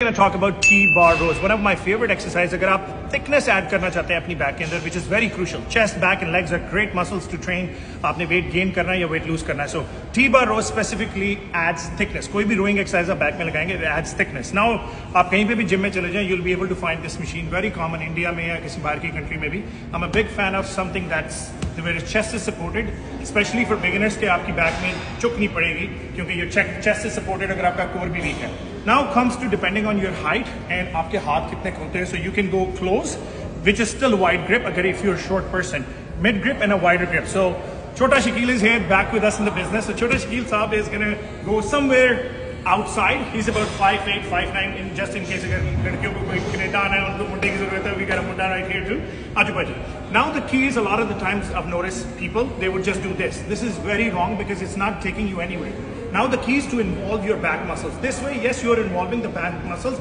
going to talk about T-bar rows. One of my favorite exercise. अगर आप thickness add करना चाहते हैं अपनी back के अंदर, which is very crucial. Chest, back and legs are great muscles to train. आपने weight gain करना है या weight lose करना है. So T-bar row specifically adds thickness. कोई भी rowing exercise आप back में लगाएंगे, it adds thickness. Now आप कहीं पे भी gym में चले जाएं, you'll be able to find this machine very common India में या किसी बाहर की country में भी. I'm a big fan of something that's where your chest is supported, especially for beginners के आपकी back में चुक नहीं पड़ेगी क्योंकि your chest is supported अगर आपका core भी weak है. Now comes to depending on your height and आपके हाथ कितने खोलते हैं so you can go close which is still wide grip अगर if you're a short person mid grip and a wider grip so Chota Shakil is here back with us in the business so Chota Shakil Saab is gonna go somewhere outside he's about 5'8 5'9 in just in case अगर लड़कियों को कोई Canada आना है उनको मुंडे की जरूरत है we got a Munda right here too आजू बाजू now the key is a lot of the times I've noticed people they would just do this this is very wrong because it's not taking you anywhere now the key is to involve your back muscles. This way yes you're involving the back muscles